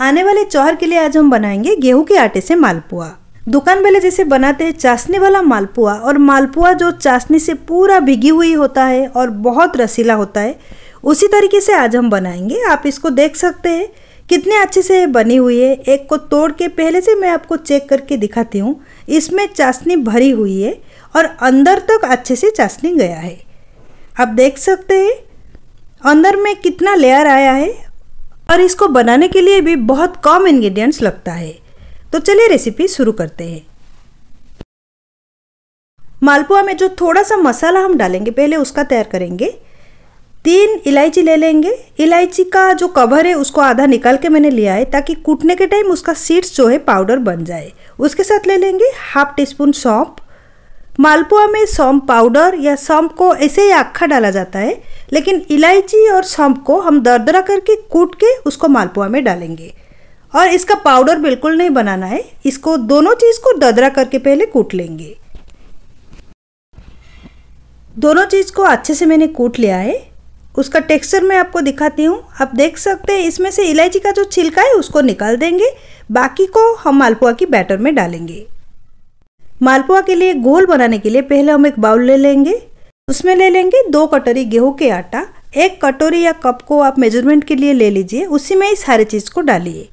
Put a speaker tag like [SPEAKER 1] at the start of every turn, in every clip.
[SPEAKER 1] आने वाले चौहर के लिए आज हम बनाएँगे गेहूँ के आटे से मालपुआ। दुकान वाले जैसे बनाते हैं चाशनी वाला मालपुआ और मालपुआ जो चाशनी से पूरा भिगी हुई होता है और बहुत रसीला होता है, उसी तरीके से आज हम बनाएँगे। आप इसको देख सकते हैं कितने अच्छे से बनी हुई है। एक को तोड़ के पहले से मैं आपको चेक करके दिखाती हूँ। इसमें चाशनी भरी हुई है और अंदर तक अच्छे से चाशनी गया है। आप देख सकते हैं, अंदर में कितना लेयर आया है। और इसको बनाने के लिए भी बहुत कम इंग्रेडिएंट्स लगता है। तो चलिए रेसिपी शुरू करते हैं। मालपुआ में जो थोड़ा सा मसाला हम डालेंगे, पहले उसका तैयार करेंगे। तीन इलायची ले लेंगे। इलायची का जो कवर है, उसको आधा निकाल के मैंने लिया है ताकि कूटने के टाइम उसका सीड्स जो है पाउडर बन जाए। उसके साथ ले लेंगे हाफ़ टी स्पून सौंप मालपुआ में सौंप पाउडर या सौंप को ऐसे ही आखा डाला जाता है लेकिन इलायची और सौंप को हम दरदरा करके कूट के उसको मालपुआ में डालेंगे। और इसका पाउडर बिल्कुल नहीं बनाना है, इसको दोनों चीज़ को दरदरा करके पहले कूट लेंगे। दोनों चीज़ को अच्छे से मैंने कूट लिया है। उसका टेक्सचर मैं आपको दिखाती हूँ। आप देख सकते हैं, इसमें से इलायची का जो छिलका है, उसको निकाल देंगे। बाकी को हम मालपुआ की बैटर में डालेंगे। मालपुआ के लिए गोल बनाने के लिए पहले हम एक बाउल ले लेंगे। उसमें ले लेंगे दो कटोरी गेहूँ के आटा, एक कटोरी या कप को आप मेज़रमेंट के लिए ले लीजिए, उसी में ही सारे चीज़ को डालिए।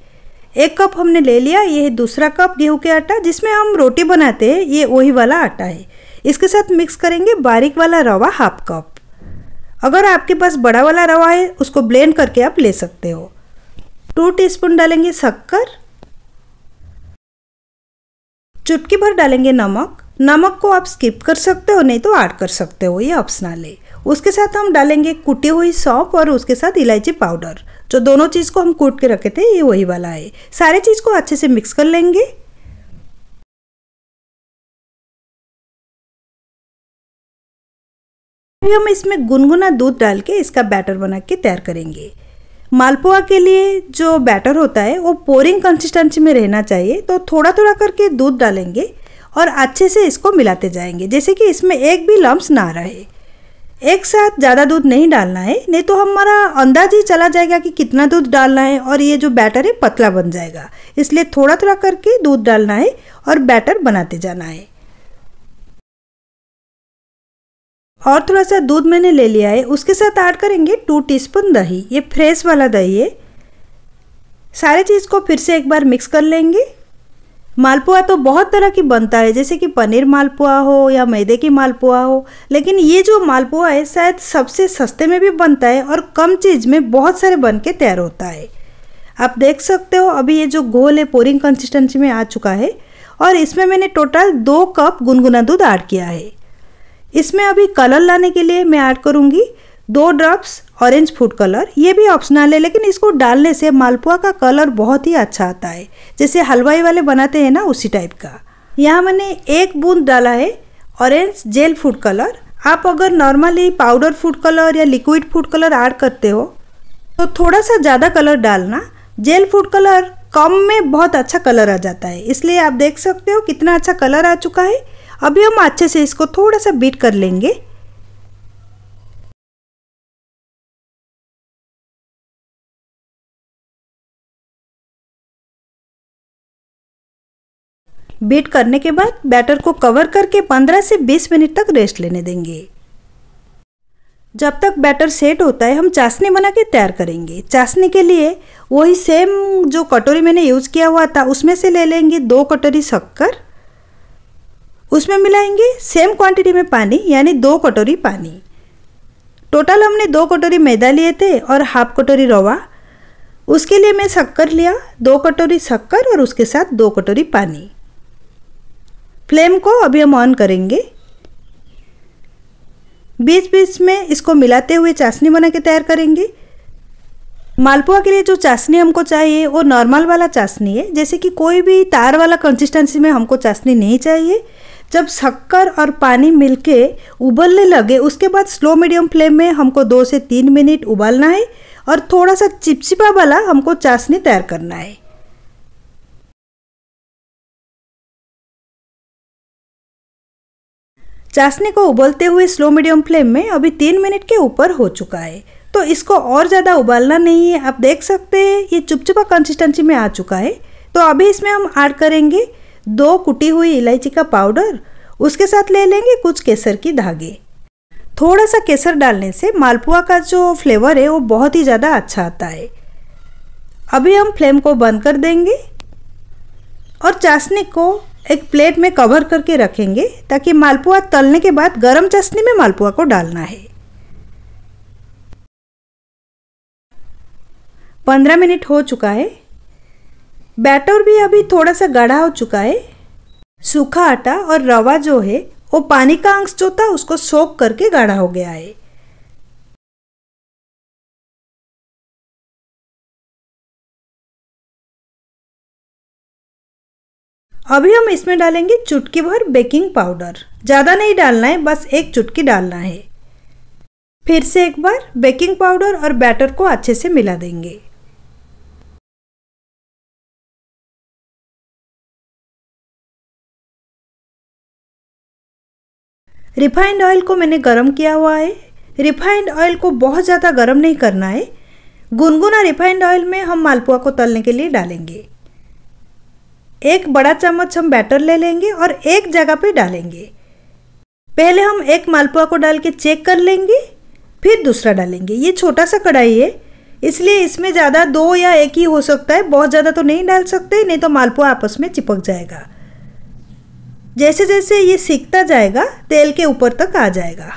[SPEAKER 1] एक कप हमने ले लिया, ये दूसरा कप गेहूँ के आटा, जिसमें हम रोटी बनाते हैं, ये वही वाला आटा है। इसके साथ मिक्स करेंगे बारीक वाला रवा हाफ़ कप अगर आपके पास बड़ा वाला रवा है, उसको ब्लेंड करके आप ले सकते हो। टू टीस्पून डालेंगे शक्कर। चुटकी भर डालेंगे नमक। नमक को आप स्किप कर सकते हो, नहीं तो ऐड कर सकते हो, ये ऑप्शनल है। उसके साथ हम डालेंगे कुटी हुई सौंप और उसके साथ इलायची पाउडर जो दोनों चीज़ को हम कूट के रखे थे, ये वही वाला है। सारे चीज़ को अच्छे से मिक्स कर लेंगे। अभी हम इसमें गुनगुना दूध डाल के इसका बैटर बना के तैयार करेंगे। मालपुआ के लिए जो बैटर होता है, वो पोरिंग कंसिस्टेंसी में रहना चाहिए तो थोड़ा थोड़ा करके दूध डालेंगे। और अच्छे से इसको मिलाते जाएँगे, जैसे कि इसमें एक भी लम्स ना रहे। एक साथ ज़्यादा दूध नहीं डालना है, नहीं तो हमारा अंदाज ही चला जाएगा कि कितना दूध डालना है और ये जो बैटर है, पतला बन जाएगा। इसलिए थोड़ा थोड़ा करके दूध डालना है और बैटर बनाते जाना है। और थोड़ा सा दूध मैंने ले लिया है, उसके साथ ऐड करेंगे टू टीस्पून दही। ये फ्रेश वाला दही है। सारे चीज़ को फिर से एक बार मिक्स कर लेंगे। मालपुआ तो बहुत तरह की बनता है, जैसे कि पनीर मालपुआ हो या मैदे की मालपुआ हो, लेकिन ये जो मालपुआ है, शायद सबसे सस्ते में भी बनता है और कम चीज़ में बहुत सारे बन के तैयार होता है। आप देख सकते हो, अभी ये जो गोल है पोरिंग कंसिस्टेंसी में आ चुका है और इसमें मैंने टोटल दो कप गुनगुना दूध ऐड किया है। इसमें अभी कलर लाने के लिए मैं ऐड करूँगी। दो ड्रॉप्स ऑरेंज फ़ूड कलर ये भी ऑप्शनल है, लेकिन इसको डालने से मालपुआ का कलर बहुत ही अच्छा आता है। जैसे हलवाई वाले बनाते हैं ना, उसी टाइप का। यहाँ मैंने एक बूंद डाला है ऑरेंज जेल फ़ूड कलर आप अगर नॉर्मली पाउडर फ़ूड कलर या लिक्विड फ़ूड कलर ऐड करते हो तो थोड़ा सा ज़्यादा कलर डालना। जेल फ़ूड कलर कम में बहुत अच्छा कलर आ जाता है। इसलिए आप देख सकते हो कितना अच्छा कलर आ चुका है। अभी हम अच्छे से इसको थोड़ा सा बीट कर लेंगे। बीट करने के बाद बैटर को कवर करके 15 से 20 मिनट तक रेस्ट लेने देंगे। जब तक बैटर सेट होता है, हम चाशनी बना के तैयार करेंगे। चाशनी के लिए वही सेम जो कटोरी मैंने यूज़ किया हुआ था, उसमें से ले लेंगे दो कटोरी शक्कर। उसमें मिलाएँगे सेम क्वांटिटी में पानी, यानी दो कटोरी पानी। टोटल हमने दो कटोरी मैदा लिए थे और हाफ़ कटोरी रवा। उसके लिए मैं शक्कर लिया, दो कटोरी शक्कर और उसके साथ दो कटोरी पानी। फ्लेम को अभी हम ऑन करेंगे। बीच बीच में इसको मिलाते हुए चाशनी बना के तैयार करेंगे। मालपुआ के लिए जो चाशनी हमको चाहिए, वो नॉर्मल वाला चाशनी है। जैसे कि कोई भी तार वाला कंसिस्टेंसी में हमको चाशनी नहीं चाहिए। जब शक्कर और पानी मिलके उबलने लगे, उसके बाद स्लो मीडियम फ्लेम में हमको दो से तीन मिनट उबालना है और थोड़ा सा चिपचिपा वाला हमको चाशनी तैयार करना है। चाशनी को उबलते हुए स्लो मीडियम फ्लेम में अभी तीन मिनट के ऊपर हो चुका है। तो इसको और ज़्यादा उबालना नहीं है। आप देख सकते हैं, ये चुपचुपा कंसिस्टेंसी में आ चुका है। तो अभी इसमें हम ऐड करेंगे दो कुटी हुई इलायची का पाउडर उसके साथ ले लेंगे कुछ केसर की धागे। थोड़ा सा केसर डालने से मालपुआ का जो फ्लेवर है, वो बहुत ही ज़्यादा अच्छा आता है। अभी हम फ्लेम को बंद कर देंगे और चाशनी को एक प्लेट में कवर करके रखेंगे ताकि मालपुआ तलने के बाद गरम चाशनी में मालपुआ को डालना है। पंद्रह मिनट हो चुका है। बैटर भी अभी थोड़ा सा गाढ़ा हो चुका है। सूखा आटा और रवा जो है, वो पानी का अंश जो था, उसको सोख करके गाढ़ा हो गया है। अभी हम इसमें डालेंगे चुटकी भर बेकिंग पाउडर। ज़्यादा नहीं डालना है, बस एक चुटकी डालना है। फिर से एक बार बेकिंग पाउडर और बैटर को अच्छे से मिला देंगे। रिफाइंड ऑयल को मैंने गरम किया हुआ है। रिफाइंड ऑयल को बहुत ज़्यादा गरम नहीं करना है। गुनगुना रिफाइंड ऑयल में हम मालपुआ को तलने के लिए डालेंगे। एक बड़ा चम्मच हम बैटर ले लेंगे और एक जगह पे डालेंगे। पहले हम एक मालपुआ को डाल के चेक कर लेंगे, फिर दूसरा डालेंगे। ये छोटा सा कढ़ाई है, इसलिए इसमें ज़्यादा दो या एक ही हो सकता है। बहुत ज़्यादा तो नहीं डाल सकते, नहीं तो मालपुआ आपस में चिपक जाएगा। जैसे जैसे ये सीखता जाएगा, तेल के ऊपर तक आ जाएगा।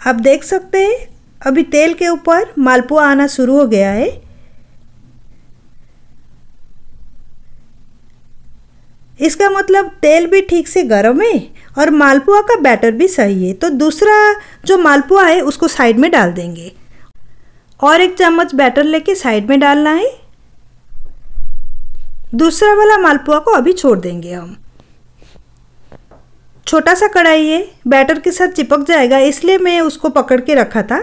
[SPEAKER 1] आप देख सकते हैं, अभी तेल के ऊपर मालपुआ आना शुरू हो गया है। इसका मतलब तेल भी ठीक से गर्म है और मालपुआ का बैटर भी सही है। तो दूसरा जो मालपुआ है, उसको साइड में डाल देंगे। और एक चम्मच बैटर लेके साइड में डालना है। दूसरा वाला मालपुआ को अभी छोड़ देंगे हम। छोटा सा कढ़ाई है। बैटर के साथ चिपक जाएगा, इसलिए मैं उसको पकड़ के रखा था।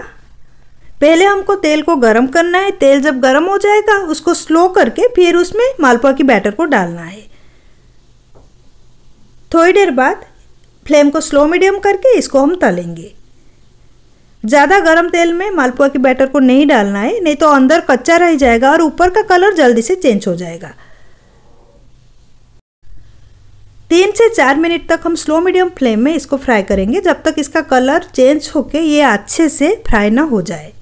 [SPEAKER 1] पहले हमको तेल को गरम करना है। तेल जब गरम हो जाएगा, उसको स्लो करके फिर उसमें मालपुआ की बैटर को डालना है। थोड़ी देर बाद फ्लेम को स्लो मीडियम करके इसको हम तलेंगे। ज़्यादा गर्म तेल में मालपुआ के बैटर को नहीं डालना है, नहीं तो अंदर कच्चा रह जाएगा और ऊपर का कलर जल्दी से चेंज हो जाएगा। तीन से चार मिनट तक हम स्लो मीडियम फ्लेम में इसको फ्राई करेंगे, जब तक इसका कलर चेंज होके ये अच्छे से फ्राई ना हो जाए।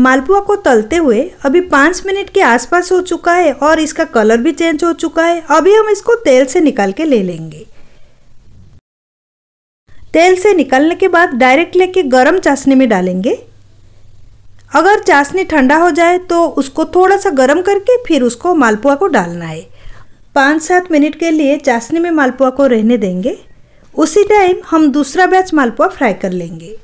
[SPEAKER 1] मालपुआ को तलते हुए अभी पाँच मिनट के आसपास हो चुका है और इसका कलर भी चेंज हो चुका है। अभी हम इसको तेल से निकाल के ले लेंगे। तेल से निकालने के बाद डायरेक्ट लेके गरम चाशनी में डालेंगे। अगर चाशनी ठंडा हो जाए तो उसको थोड़ा सा गर्म करके फिर उसको मालपुआ को डालना है। पाँच सात मिनट के लिए चाशनी में मालपुआ को रहने देंगे। उसी टाइम हम दूसरा बैच मालपुआ फ्राई कर लेंगे।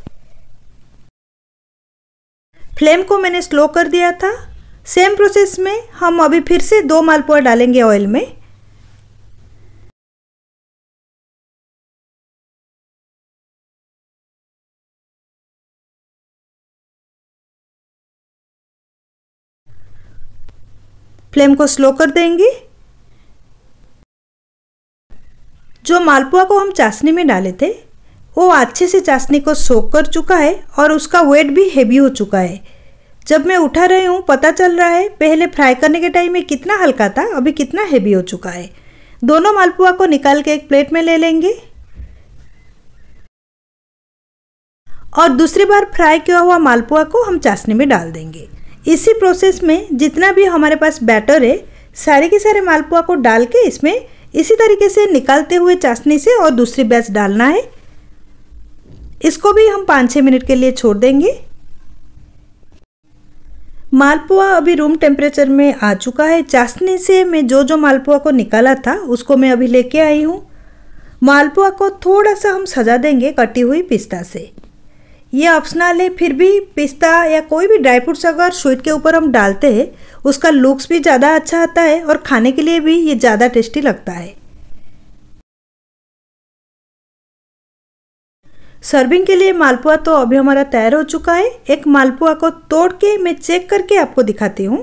[SPEAKER 1] फ्लेम को मैंने स्लो कर दिया था। सेम प्रोसेस में हम अभी फिर से दो मालपुआ डालेंगे ऑयल में। फ्लेम को स्लो कर देंगे। जो मालपुआ को हम चाशनी में डाले थे वो अच्छे से चाशनी को सोख कर चुका है और उसका वेट भी हेवी हो चुका है। जब मैं उठा रही हूँ, पता चल रहा है, पहले फ्राई करने के टाइम में कितना हल्का था, अभी कितना हेवी हो चुका है। दोनों मालपुआ को निकाल के एक प्लेट में ले लेंगे। और दूसरी बार फ्राई किया हुआ मालपुआ को हम चाशनी में डाल देंगे। इसी प्रोसेस में जितना भी हमारे पास बैटर है, सारे के सारे मालपुआ को डाल के इसमें इसी तरीके से निकालते हुए चाशनी से और दूसरी बैच डालना है। इसको भी हम पाँच छः मिनट के लिए छोड़ देंगे। मालपुआ अभी रूम टेम्परेचर में आ चुका है। चाशनी से मैं जो जो मालपुआ को निकाला था, उसको मैं अभी लेके आई हूँ। मालपुआ को थोड़ा सा हम सजा देंगे कटी हुई पिस्ता से। ये ऑप्शनल है फिर भी पिस्ता या कोई भी ड्राई फ्रूट्स अगर स्वीट के ऊपर हम डालते हैं, उसका लुक्स भी ज़्यादा अच्छा आता है और खाने के लिए भी ये ज़्यादा टेस्टी लगता है। सर्विंग के लिए मालपुआ तो अभी हमारा तैयार हो चुका है। एक मालपुआ को तोड़ के मैं चेक करके आपको दिखाती हूँ।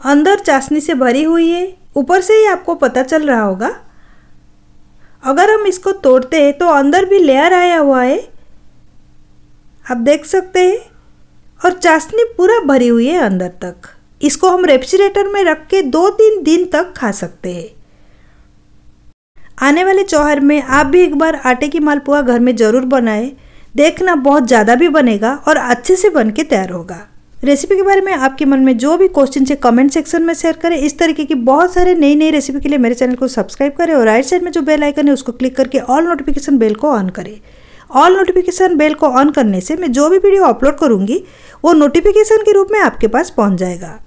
[SPEAKER 1] अंदर चाशनी से भरी हुई है। ऊपर से ही आपको पता चल रहा होगा। अगर हम इसको तोड़ते हैं तो अंदर भी लेयर आया हुआ है। आप देख सकते हैं। और चाशनी पूरा भरी हुई है अंदर तक। इसको हम रेफ्रिजरेटर में रख के दो तीन दिन तक खा सकते हैं। आने वाले चौहर में आप भी एक बार आटे की मालपुआ घर में ज़रूर बनाएँ। देखना बहुत ज़्यादा भी बनेगा और अच्छे से बन के तैयार होगा। रेसिपी के बारे में आपके मन में जो भी क्वेश्चन है कमेंट सेक्शन में शेयर करें। इस तरीके की बहुत सारे नई नई रेसिपी के लिए मेरे चैनल को सब्सक्राइब करें और राइट साइड में जो बेल आइकन है, उसको क्लिक करके ऑल नोटिफिकेशन बेल को ऑन करें। ऑल नोटिफिकेशन बेल को ऑन करने से मैं जो भी वीडियो अपलोड करूँगी, वो नोटिफिकेशन के रूप में आपके पास पहुँच जाएगा।